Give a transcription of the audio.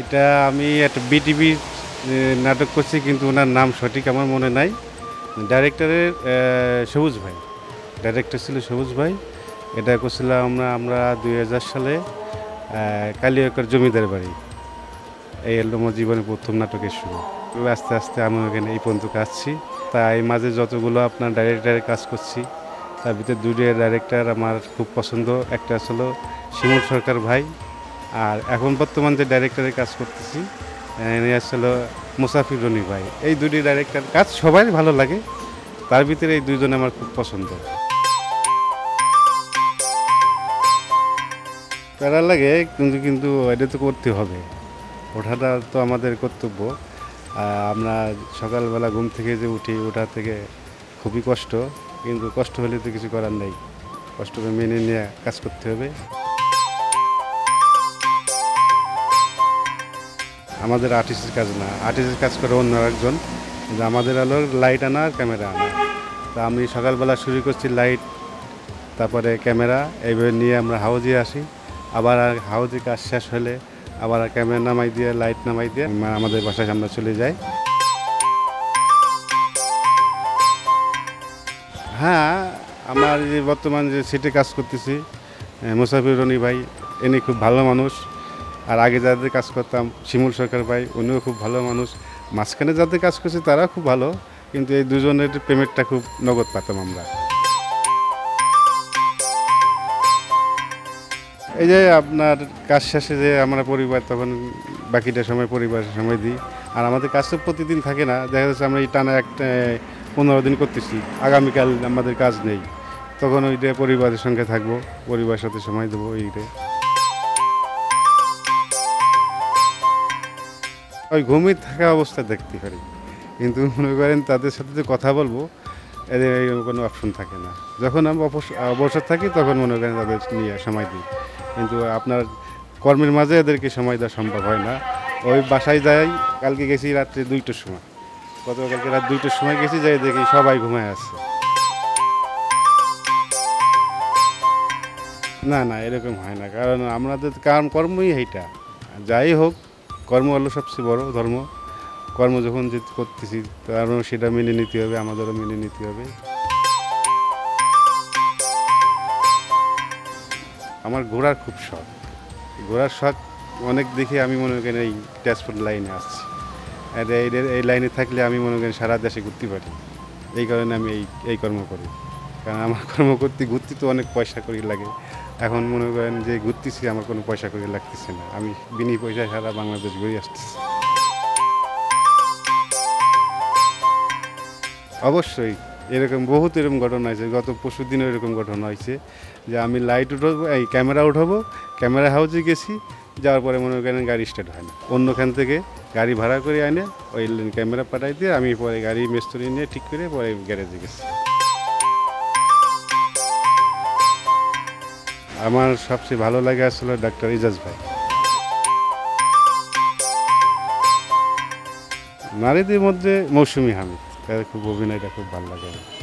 এটা আমি একটা বিটিভি নাটক করছি, কিন্তু ওনার নাম সঠিক আমার মনে নাই। ডাইরেক্টরের সবুজ ভাই। ডাইরেক্টর ছিল সবুজ ভাই। এটা করছিলাম আমরা আমরা দুই হাজার সালে কালিয়াকর জমিদার বাড়ি। এই এলো আমার জীবনের প্রথম নাটকের শুরু। আস্তে আস্তে আমি ওখানে এই পর্যন্ত কাজছি তাই মাঝে যতগুলো আপনার ডাইরেক্টরের কাজ করছি, তার ভিতরে দুটো ডাইরেক্টর আমার খুব পছন্দ। একটা হলো শিমুল সরকার ভাই। আর এখন বর্তমান যে ডাইরেক্টরের কাজ করতেছি আসলে মুসাফির রনি ভাই। এই দুটি ডাইরেক্টর কাজ সবাই ভালো লাগে। তার ভিতরে এই দুইজন আমার খুব পছন্দ। প্যারা লাগে, কিন্তু কিন্তু এটা তো করতে হবে। ওঠাটা তো আমাদের কর্তব্য। আমরা সকালবেলা ঘুম থেকে যে উঠি, ওঠা থেকে খুবই কষ্ট। কিন্তু কষ্ট হলে তো কিছু করার নেই। কষ্টকে মেনে নিয়ে কাজ করতে হবে। আমাদের আর্টিস্টের কাজ না। আর্টিস্টের কাজ করে অন্য একজন আমাদের হলো লাইট আনা আর ক্যামেরা আনা। তা আমি সকালবেলা শুরু করছি লাইট তারপরে ক্যামেরা এইভাবে নিয়ে আমরা হাউজে আসি। আবার আর হাউজে কাজ শেষ হলে আবার আর ক্যামেরা নামাই দিয়ে লাইট নামাই দিয়ে আমা- আমাদের বাসায় আমরা চলে যাই হ্যাঁ আমার যে বর্তমান যে সিটে কাজ করতেছি মুসাফির রনি ভাই, ইনি খুব ভালো মানুষ। আর আগে যাদের কাজ করতাম, শিমুল সরকার ভাই, উনিও খুব ভালো মানুষ। মাঝখানে যাদের কাজ করছে তারা খুব ভালো, কিন্তু এই দুজনের পেমেন্টটা খুব নগদ পাতাম আমরা। এই যে আপনার কাজ শেষে যে আমরা পরিবার, তখন বাকিটা সময় পরিবারের সময় দিই। আর আমাদের কাজ তো প্রতিদিন থাকে না, দেখা যাচ্ছে আমরা এই টানা একটা পনেরো দিন করতেছি, আগামীকাল আমাদের কাজ নেই। তখন ওইটা পরিবারের সঙ্গে থাকব, পরিবারের সাথে সময় দেবো এইটা ওই ঘুমিয়ে থাকা অবস্থা দেখতে পারি। কিন্তু মনে করেন তাদের সাথে যে কথা বলব, এদের কোনো অপশন থাকে না। যখন আমি অবস- অবসর থাকি, তখন মনে করেন তাদের নিয়ে সময় দিই। কিন্তু আপনার কর্মের মাঝে এদেরকে সময় দেওয়া সম্ভব হয় না। ওই বাসায় যাই, কালকে গেছি রাত্রে দুইটার সময়। গতকালকে রাত দুইটার সময় গেছি, যাই দেখি সবাই ঘুমায় আছে। না না, এরকম হয় না। কারণ আমাদের কাম কর্মই এইটা। যাই হোক কর্ম হলো সবচেয়ে বড় ধর্ম। কর্ম যখন যে করতেছি তারও সেটা মেনে নিতে হবে, আমাদেরও মেনে নিতে হবে। আমার ঘোরার খুব শখ। ঘোরার শখ অনেক দেখে আমি মনে করেন এই ট্রান্সপোর্ট লাইনে আসছি। আর এই এই লাইনে থাকলে আমি মনে করেন সারা দেশে ঘুরতে পারি। এই কারণে আমি এই এই কর্ম করি। কারণ আমার কর্ম করতে ঘুরতে তো অনেক পয়সা করি লাগে। এখন মনে করেন যে ঘুরতেছি আমার কোনো পয়সা করি লাগতেছে না। আমি বিনি পয়সা সারা বাংলাদেশ ঘুরে আসতেছি। অবশ্যই, এরকম বহুত এরকম ঘটনা হয়েছে। গত পরশু দিনও এরকম ঘটনা হয়েছে যে আমি লাইট উঠাবো, এই ক্যামেরা উঠাবো ক্যামেরা হাউসে গেছি, যাওয়ার পরে মনে করেন গাড়ি স্টার্ট হয় না। অন্যখান থেকে গাড়ি ভাড়া করে আনে, ওই ক্যামেরা পাঠাই দিয়ে আমি পরে গাড়ি মিস্ত্রি নিয়ে ঠিক করে পরে গ্যারেজে গেছি। আমার সবচেয়ে ভালো লাগে আসলে ডাক্তার ইজাজ ভাই নারীদের মধ্যে মৌসুমি হামিদ তাদের খুব অভিনয়টা খুব ভালো লাগে।